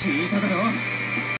聞いただろ